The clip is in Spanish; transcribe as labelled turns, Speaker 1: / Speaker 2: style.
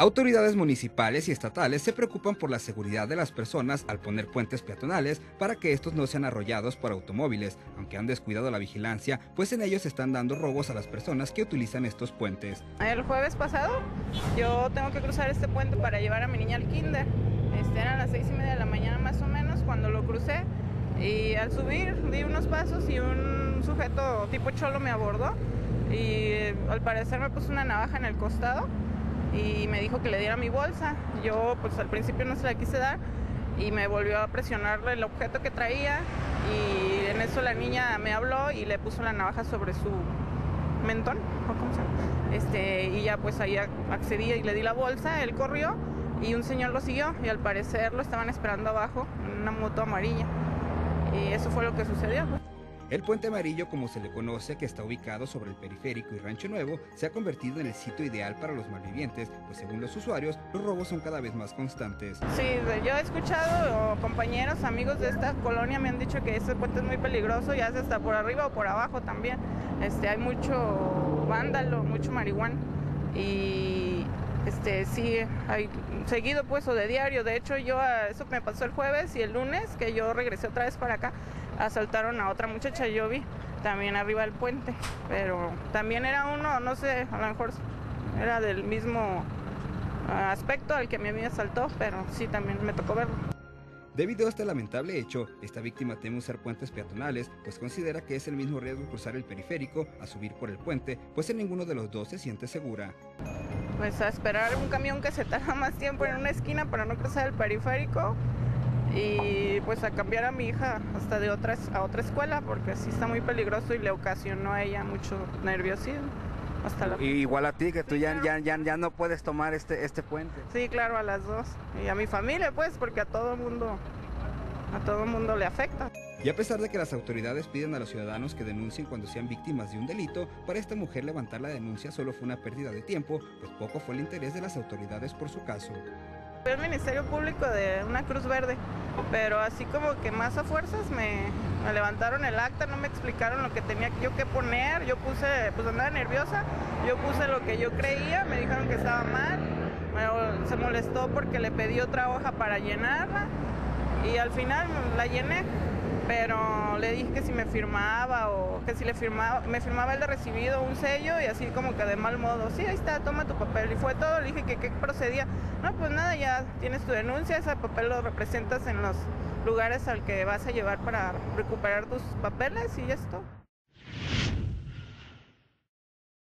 Speaker 1: Autoridades municipales y estatales se preocupan por la seguridad de las personas al poner puentes peatonales para que estos no sean arrollados por automóviles, aunque han descuidado la vigilancia, pues en ellos están dando robos a las personas que utilizan estos puentes.
Speaker 2: El jueves pasado yo tengo que cruzar este puente para llevar a mi niña al kinder. Este, eran las seis y media de la mañana más o menos cuando lo crucé y al subir di unos pasos y un sujeto tipo cholo me abordó y eh, al parecer me puso una navaja en el costado y me dijo que le diera mi bolsa. Yo pues al principio no se la quise dar y me volvió a presionar el objeto que traía y en eso la niña me habló y le puso la navaja sobre su mentón, o cómo se llama. Este, y ya pues ahí accedí y le di la bolsa, él corrió y un señor lo siguió y al parecer lo estaban esperando abajo en una moto amarilla. Y eso fue lo que sucedió.
Speaker 1: El puente amarillo, como se le conoce, que está ubicado sobre el periférico y Rancho Nuevo, se ha convertido en el sitio ideal para los malvivientes, pues según los usuarios, los robos son cada vez más constantes.
Speaker 2: Sí, yo he escuchado, compañeros, amigos de esta colonia me han dicho que ese puente es muy peligroso, ya sea hasta por arriba o por abajo también. Este, hay mucho vándalo, mucho marihuana y este sí seguido pues o de diario de hecho yo eso me pasó el jueves y el lunes que yo regresé otra vez para acá asaltaron a otra muchacha, yo vi, también arriba del puente, pero también era uno, no sé, a lo mejor era del mismo ah, aspecto al que mi amiga asaltó, pero sí, también me tocó verlo.
Speaker 1: Debido a este lamentable hecho, esta víctima teme usar puentes peatonales, pues considera que es el mismo riesgo cruzar el periférico a subir por el puente, pues en ninguno de los dos se siente segura.
Speaker 2: Pues a esperar un camión que se tarda más tiempo en una esquina para no cruzar el periférico, y pues a cambiar a mi hija hasta de otras a otra escuela porque sí está muy peligroso y le ocasionó a ella mucho nerviosismo. Hasta la...
Speaker 3: igual a ti, que tú ya, ya, ya, ya, no puedes tomar este, este puente.
Speaker 2: Sí, claro, a las dos. Y a mi familia, pues, porque a todo mundo, a todo mundo le afecta.
Speaker 1: Y a pesar de que las autoridades piden a los ciudadanos que denuncien cuando sean víctimas de un delito, para esta mujer levantar la denuncia solo fue una pérdida de tiempo, pues poco fue el interés de las autoridades por su caso.
Speaker 2: Fui al Ministerio Público de una Cruz Verde, pero así como que más a fuerzas me, levantaron el acta, no me explicaron lo que tenía yo que poner, yo puse, pues andaba nerviosa, yo puse lo que yo creía, me dijeron que estaba mal, se molestó porque le pedí otra hoja para llenarla y al final la llené pero le dije que si me firmaba o que si le firmaba, me firmaba el de recibido un sello y así como que de mal modo, sí, ahí está, toma tu papel. Y fue todo, le dije que qué procedía. No, pues nada, ya tienes tu denuncia, ese papel lo representas en los lugares al que vas a llevar para recuperar tus papeles y ya.